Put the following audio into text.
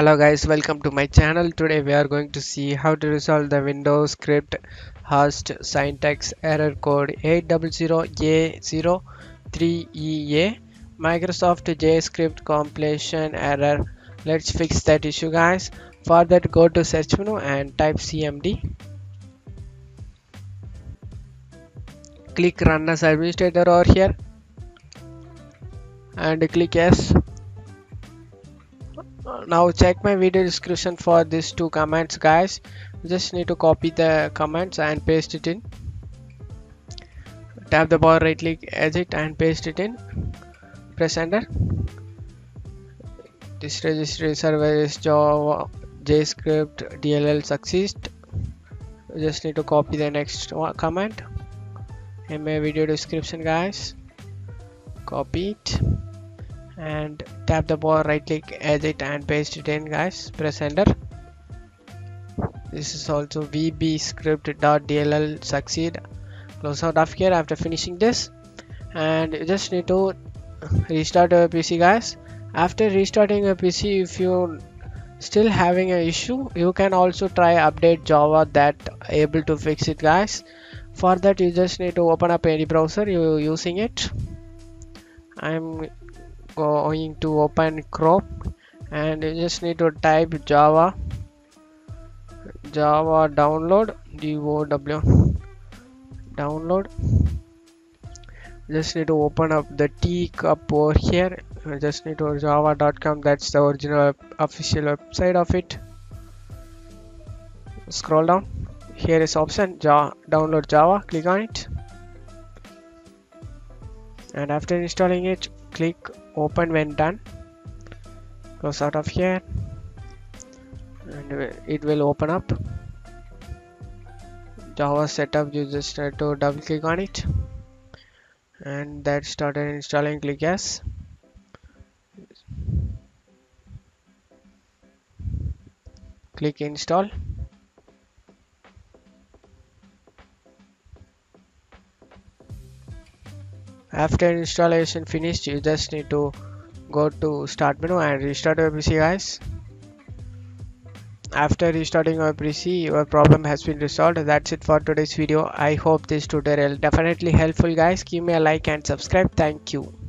hello guys. Welcome to my channel. Today we are going to see how to resolve the windows script host syntax error code 800a03ea microsoft jscript compilation error. Let's fix that issue guys. For that go to search menu and type cmd click run as administrator over here. And click yes now check my video description for these two commands guys. Just need to copy the commands and paste it in. Tap the bar right click edit and paste it in. Press enter. This registry server is java jscript dll succeed. Just need to copy the next command in my video description guys. Copy it and tap the bar right click edit and paste it in guys. Press enter. This is also vbscript.dll succeed. Close out of here after finishing this. And you just need to restart your pc guys. After restarting your pc if you still having an issue you can also try update java that able to fix it guys. For that you just need to open up any browser you using it. I'm going to open chrome and you just need to type java java download dow download. Just need to open up the teacup over here. Just need to java.com that's the original official website of it. Scroll down. Here is option java download java click on it and after installing it click open when done. Close out of here. And it will open up. Java setup you just need to double click on it. And that started installing click yes. Click install after installation finished you just need to go to start menu and restart your pc guys. After restarting your pc your problem has been resolved. That's it for today's video. I hope this tutorial definitely helpful guys. Give me a like and subscribe. Thank you